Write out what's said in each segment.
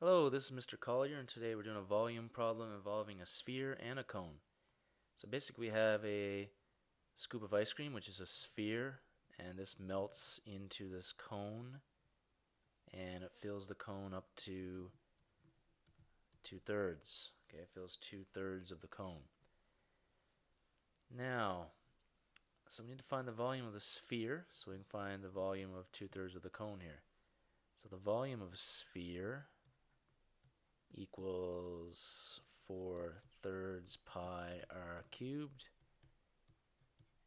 Hello, this is Mr. Collier, and today we're doing a volume problem involving a sphere and a cone. So basically, we have a scoop of ice cream, which is a sphere, and this melts into this cone, and it fills the cone up to two thirds. Okay, it fills two thirds of the cone. Now, so we need to find the volume of the sphere, so we can find the volume of two thirds of the cone here. So the volume of a sphere equals 4 thirds pi r cubed.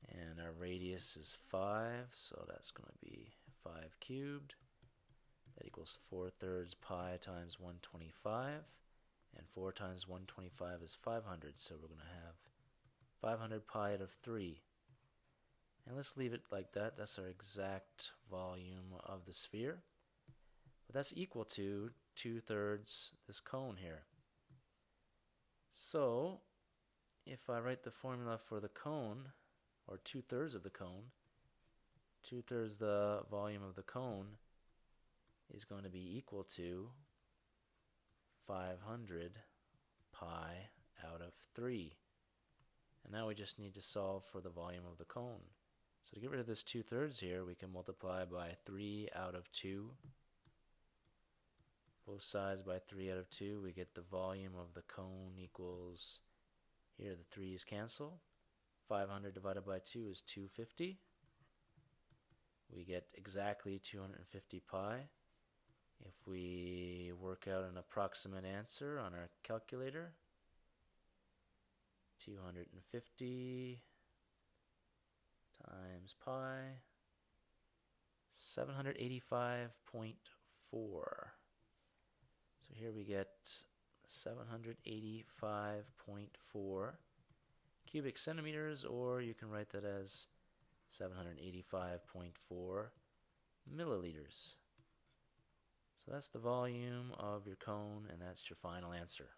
And our radius is 5, so that's going to be 5 cubed. That equals 4 thirds pi times 125. And 4 times 125 is 500, so we're going to have 500 pi out of 3. And let's leave it like that. That's our exact volume of the sphere. But that's equal to two-thirds this cone here. So if I write the formula for the cone, or two-thirds of the cone, two-thirds the volume of the cone is going to be equal to 500 pi out of 3. And now we just need to solve for the volume of the cone. So to get rid of this two-thirds here, we can multiply by 3 out of 2 both sides by 3 out of 2, we get the volume of the cone equals, here the 3's cancel. 500 divided by 2 is 250. We get exactly 250 pi. If we work out an approximate answer on our calculator, 250 times pi, 785.4. So here we get 785.4 cubic centimeters, or you can write that as 785.4 milliliters. So that's the volume of your cone, and that's your final answer.